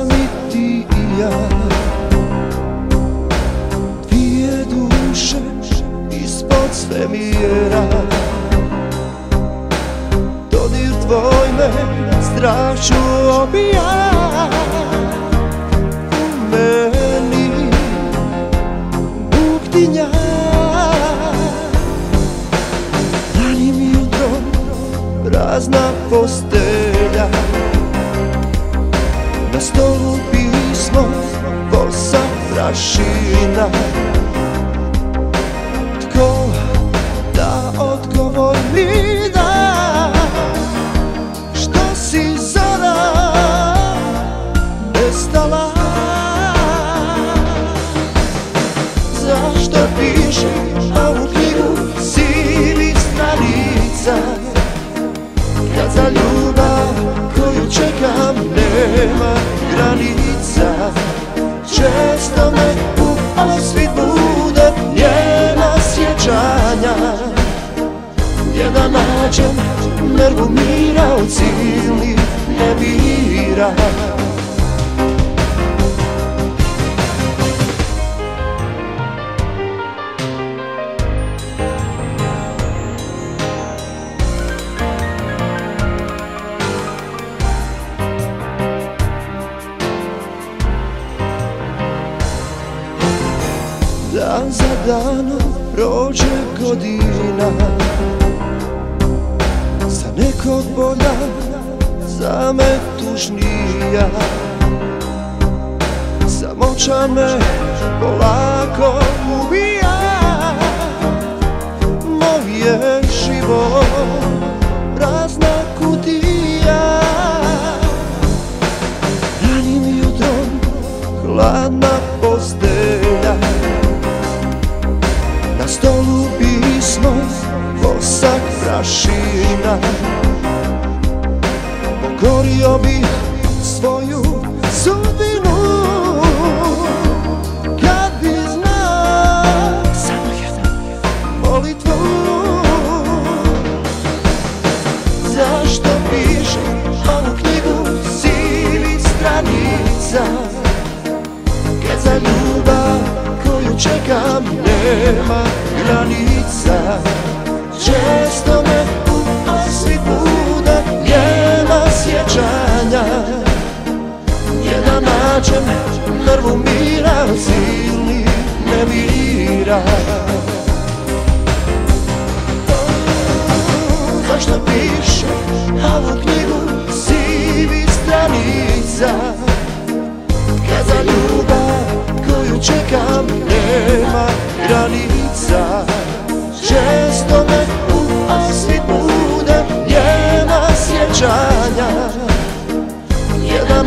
sam ti i ja. Dvije duše ispod svemira. Dodir tvoj me strašno obija. U meni buktinja. Ranim jutro prazna postelja na stolu pismo, bosa prašina. Tko da odgovor mi da? Što si zora nestala. Zašto pišeš ovu knjigu sivih stranica? Kad za ljubav nađem nervu mira od silnih ne bira. Dan za danom prođe godina nekog bolja, za me tužnija. Samoća me polako ubija. Moj je život prazna kutija. Ranim jutrom hladna Pokorio bih svoju sudbinu Kad bi znao samo jednu molitvu. Zašto pišem ovu knjigu sivih stranica? Kad za ljubav koju čekam nema granica. Često me drvu mira Silni me vira. Zašto piše ovu knjigu sivi stranica? Kad za ljubav koju čekam nema granica. Često me u osvit bude njena sjećanja. Jedva